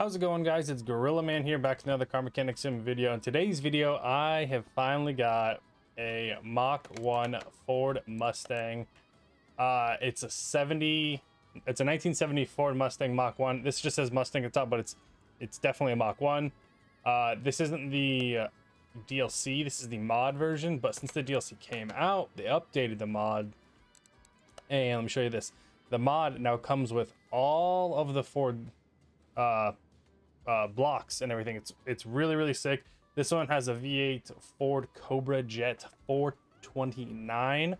How's it going guys? It's Gorillaman here back to another Car Mechanic Sim video. In today's video, I have finally got a Mach 1 Ford Mustang. Uh, it's a 70, it's a 1970 Ford Mustang Mach 1. This just says Mustang at the top, but it's it's definitely a Mach 1. Uh, this isn't the uh, DLC, this is the mod version, but since the DLC came out, they updated the mod. And let me show you this. The mod now comes with all of the Ford uh, uh, blocks and everything. It's it's really really sick. This one has a V8 Ford Cobra Jet 429.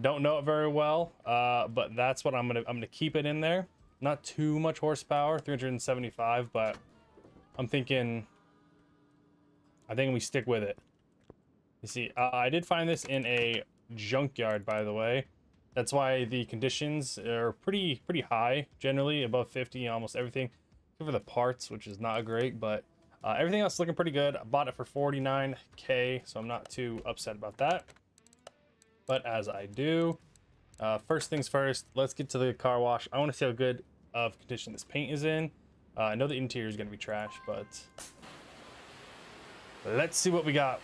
Don't know it very well, uh, but that's what I'm gonna I'm gonna keep it in there. Not too much horsepower, 375, but I'm thinking. I think we stick with it. You see, uh, I did find this in a junkyard, by the way. That's why the conditions are pretty pretty high, generally above 50, almost everything for the parts, which is not great, but uh, everything else looking pretty good. I bought it for 49k, so I'm not too upset about that. But as I do, uh, first things first, let's get to the car wash. I want to see how good of condition this paint is in. Uh, I know the interior is going to be trash, but let's see what we got.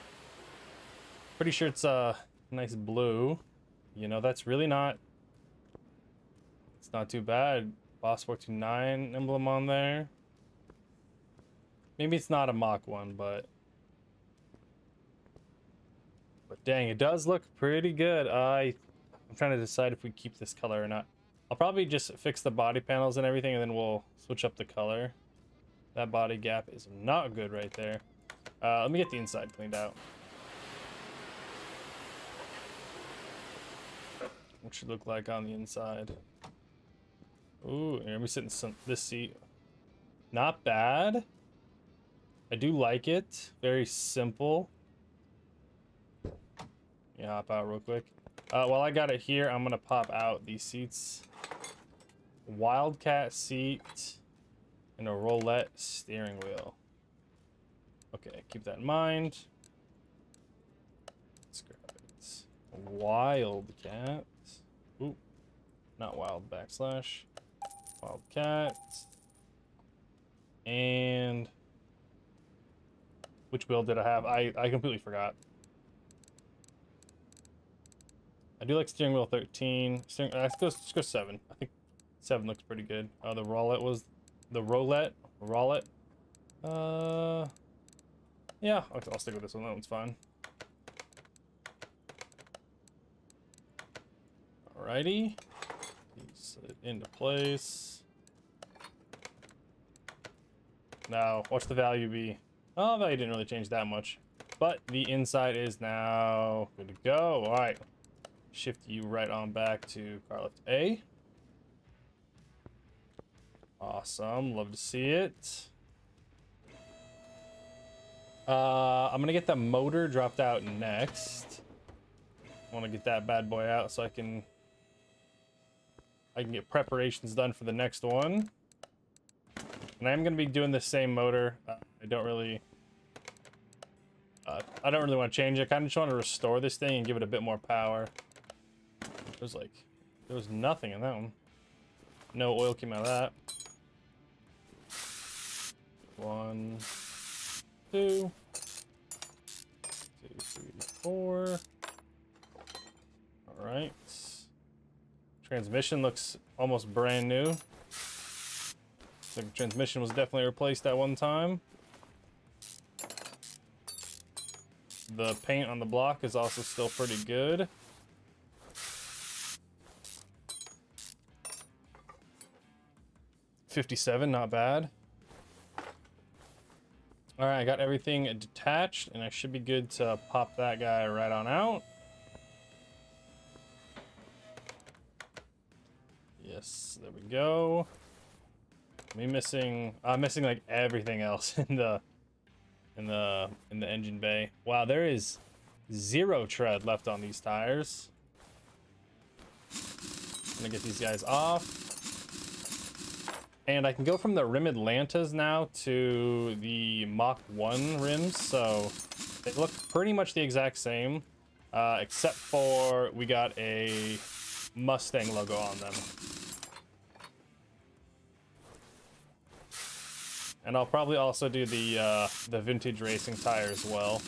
Pretty sure it's a uh, nice blue. You know, that's really not, it's not too bad. Boss 429 emblem on there. Maybe it's not a Mach 1, but... But dang, it does look pretty good. I, I'm trying to decide if we keep this color or not. I'll probably just fix the body panels and everything, and then we'll switch up the color. That body gap is not good right there. Uh, let me get the inside cleaned out. What should look like on the inside. Ooh, me sit in some, this seat. Not bad. I do like it. Very simple. Yeah, hop out real quick. Uh, while I got it here, I'm going to pop out these seats. Wildcat seat and a roulette steering wheel. Okay, keep that in mind. Let's grab it. Wildcat. Ooh, not wild backslash. Wildcat. And which wheel did I have? I, I completely forgot. I do like steering wheel 13. Steering, uh, let's, go, let's go 7. I think 7 looks pretty good. Oh, the roulette was... The roulette? Roulette? Uh... Yeah, I'll, I'll stick with this one. That one's fine. Alrighty it into place. Now, what's the value be? Oh, value didn't really change that much. But the inside is now good to go. All right. Shift you right on back to car lift A. Awesome. Love to see it. Uh, I'm going to get the motor dropped out next. Want to get that bad boy out so I can I can get preparations done for the next one. And I'm going to be doing the same motor. Uh, I don't really... Uh, I don't really want to change it. I kind of just want to restore this thing and give it a bit more power. There's like... There was nothing in that one. No oil came out of that. One, two, two, three, four. All right. Transmission looks almost brand new. The transmission was definitely replaced at one time. The paint on the block is also still pretty good. Fifty-seven, not bad. All right, I got everything detached, and I should be good to pop that guy right on out. Go. Me missing I'm missing like everything else in the in the in the engine bay. Wow, there is zero tread left on these tires. I'm gonna get these guys off. And I can go from the rim Atlantas now to the Mach 1 rims, so they look pretty much the exact same, uh, except for we got a Mustang logo on them. And I'll probably also do the uh, the vintage racing tire as well.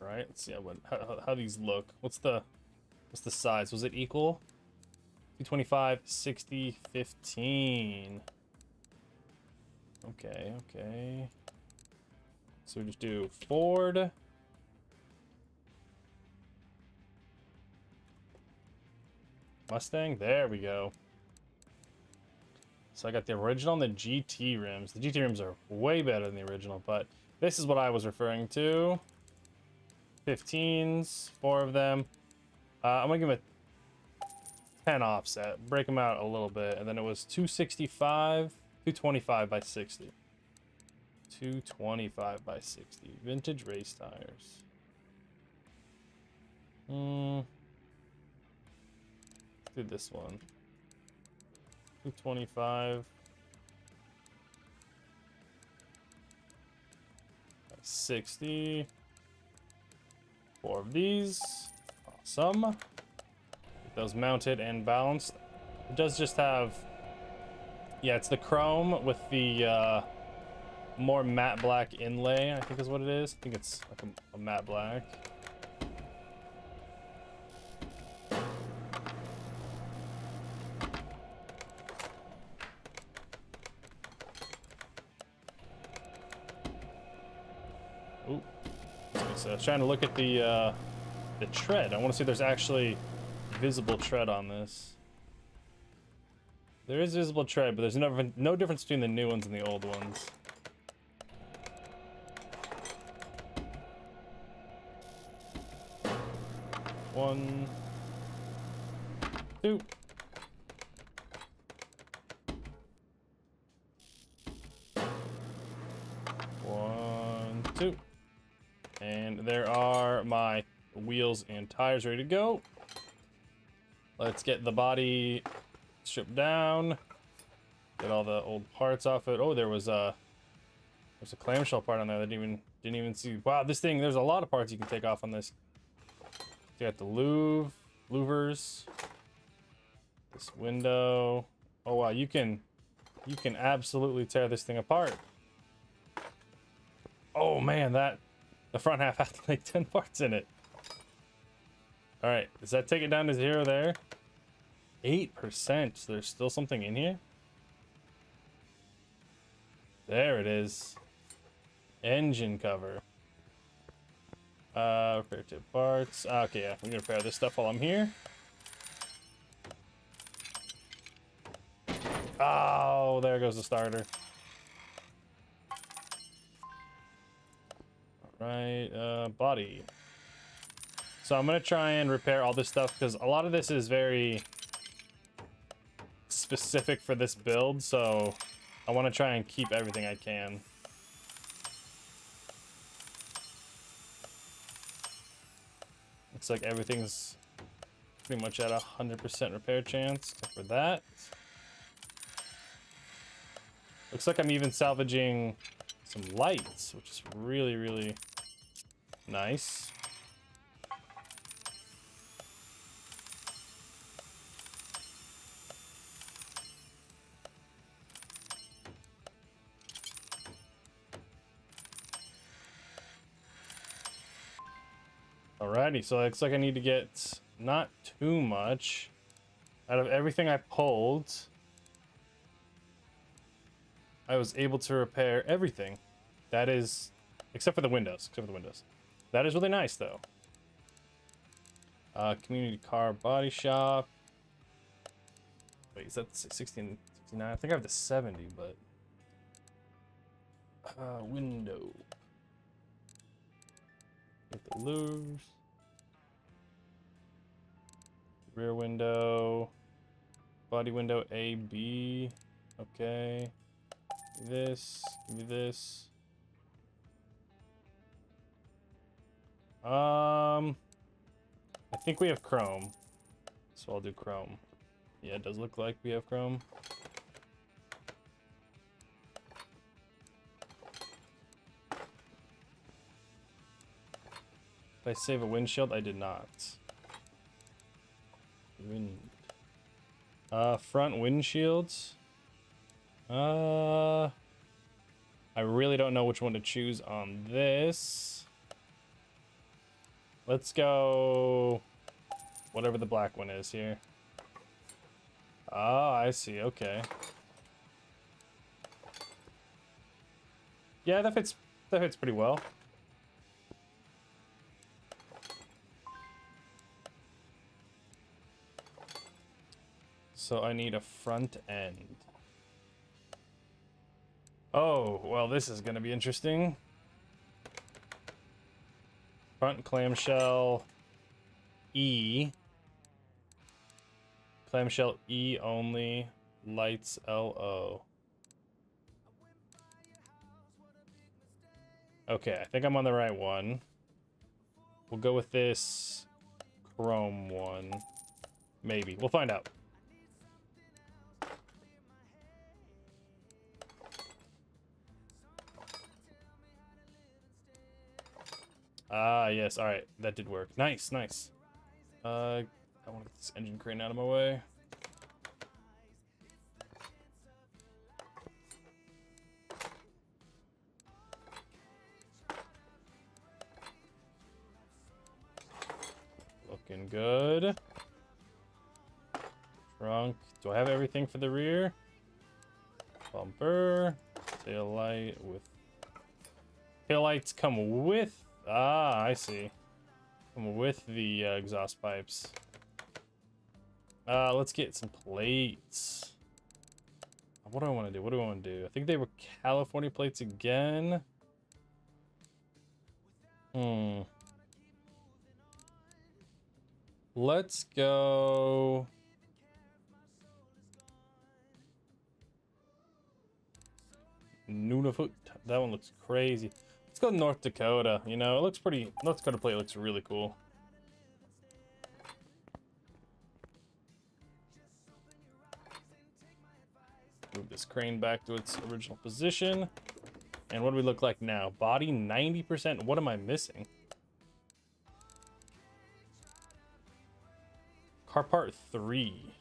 All right, let's see how, how, how these look. What's the what's the size? Was it equal? 225, 60, 15. Okay, okay. So we just do Ford. Mustang, there we go. So I got the original and the GT rims. The GT rims are way better than the original, but this is what I was referring to. 15s, four of them. Uh, I'm gonna give them a 10 offset, break them out a little bit, and then it was 265, 225 by 60. 225 by 60. Vintage race tires. Hmm. do this one. 225. By 60. Four of these. Awesome. Get those mounted and balanced. It does just have... Yeah, it's the chrome with the... Uh, more matte black inlay, I think is what it is. I think it's like a, a matte black. Ooh. So I was trying to look at the uh, the tread. I want to see if there's actually visible tread on this. There is visible tread, but there's no, no difference between the new ones and the old ones. One, two. One, two. And there are my wheels and tires ready to go. Let's get the body stripped down. Get all the old parts off it. Oh, there was a there's a clamshell part on there that didn't even didn't even see. Wow, this thing. There's a lot of parts you can take off on this. You got the louve, louvers, this window. Oh wow, you can, you can absolutely tear this thing apart. Oh man, that, the front half has like 10 parts in it. All right, does that take it down to zero there? 8%, so there's still something in here? There it is. Engine cover. Uh, repair tip parts. Ah, okay, yeah, we can repair this stuff while I'm here. Oh, there goes the starter. Alright, uh, body. So I'm gonna try and repair all this stuff because a lot of this is very specific for this build, so I want to try and keep everything I can. Looks like everything's pretty much at a 100% repair chance, for that. Looks like I'm even salvaging some lights, which is really, really nice. Alrighty, so it looks like I need to get not too much out of everything I pulled. I was able to repair everything. That is, except for the windows, except for the windows. That is really nice though. Uh, community car body shop. Wait, is that 16, 69? I think I have the 70, but. Uh, window. Get the louvers. Rear window. Body window A, B. Okay. This. Give me this. Um, I think we have chrome. So I'll do chrome. Yeah, it does look like we have chrome. I save a windshield? I did not. Wind. Uh, front windshields. Uh, I really don't know which one to choose on this. Let's go whatever the black one is here. Ah, I see. Okay. Yeah, that fits. That fits pretty well. So I need a front end. Oh, well, this is going to be interesting. Front clamshell E. Clamshell E only. Lights LO. Okay, I think I'm on the right one. We'll go with this chrome one. Maybe. We'll find out. Ah, yes. All right. That did work. Nice, nice. Uh, I want to get this engine crane out of my way. Looking good. Trunk. Do I have everything for the rear? Bumper. Tail light with... Tail lights come with Ah, I see. I'm with the uh, exhaust pipes. Uh, let's get some plates. What do I want to do? What do I want to do? I think they were California plates again. Hmm. Let's go... Nunavut. That one looks crazy. Let's go North Dakota. You know, it looks pretty... North Dakota plate looks really cool. Move this crane back to its original position. And what do we look like now? Body 90%. What am I missing? Car part 3.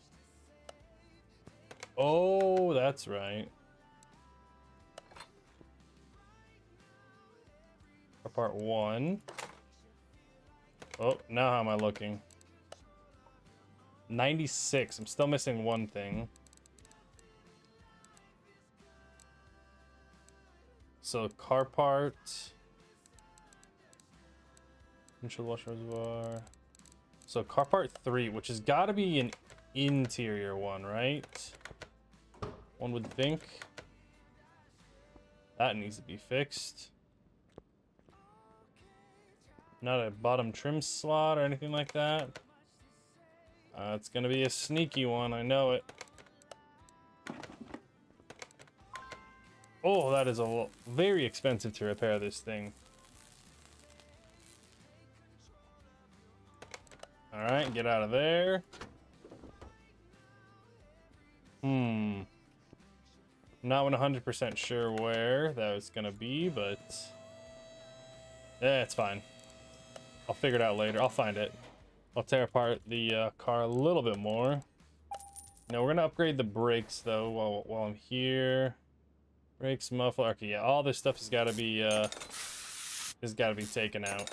Oh, that's right. Part one. Oh, now how am I looking? 96. I'm still missing one thing. So car part. Washer reservoir. So car part three, which has got to be an interior one, right? One would think. That needs to be fixed. Not a bottom trim slot or anything like that. Uh, it's gonna be a sneaky one, I know it. Oh, that is a very expensive to repair this thing. Alright, get out of there. Hmm. Not 100% sure where that was gonna be, but... Yeah, it's fine. I'll figure it out later. I'll find it. I'll tear apart the uh, car a little bit more. Now we're gonna upgrade the brakes though while while I'm here. Brakes, muffler. Okay, yeah, all this stuff has got to be uh, has got to be taken out.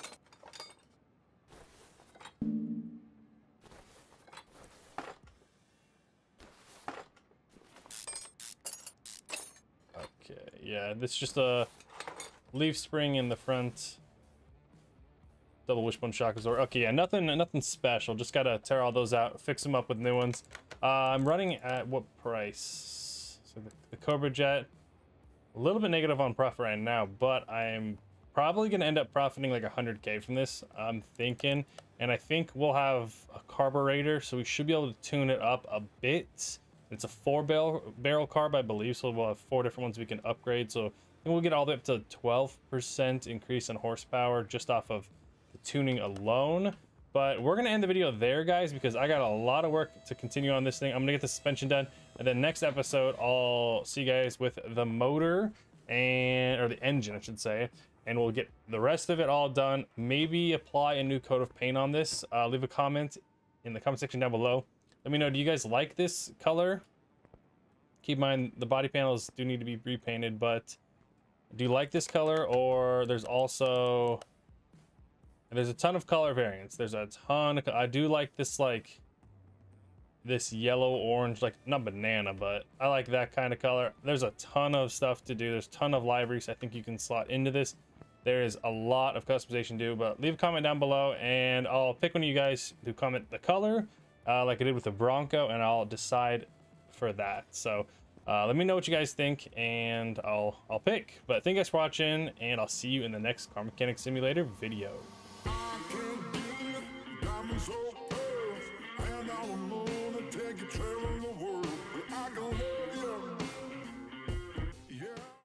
Okay, yeah, this is just a leaf spring in the front Double wishbone shock absorber. Okay, yeah, nothing, nothing special. Just gotta tear all those out, fix them up with new ones. Uh, I'm running at what price? So the, the Cobra Jet, a little bit negative on profit right now, but I'm probably gonna end up profiting like 100k from this. I'm thinking, and I think we'll have a carburetor, so we should be able to tune it up a bit. It's a four barrel barrel carb, I believe, so we'll have four different ones we can upgrade. So we'll get all the way up to 12% increase in horsepower just off of tuning alone. But we're going to end the video there, guys, because I got a lot of work to continue on this thing. I'm going to get the suspension done. And then next episode, I'll see you guys with the motor and, or the engine, I should say. and we'll get the rest of it all done. Maybe apply a new coat of paint on this. Uh, leave a comment in the comment section down below. Let me know, do you guys like this color? Keep in mind, the body panels do need to be repainted, but do you like this color? Or there's also, there's a ton of color variants. There's a ton of, I do like this, like, this yellow orange like not banana but i like that kind of color. There's a ton of stuff to do. There's a ton of libraries i think you can slot into this. There is a lot of customization to do but leave a comment down below and i'll pick one of you guys to comment the color uh, like i did with the bronco and i'll decide for that. So uh, let me know what you guys think and i'll i'll pick. But thank you guys for watching and i'll see you in the next car mechanic simulator video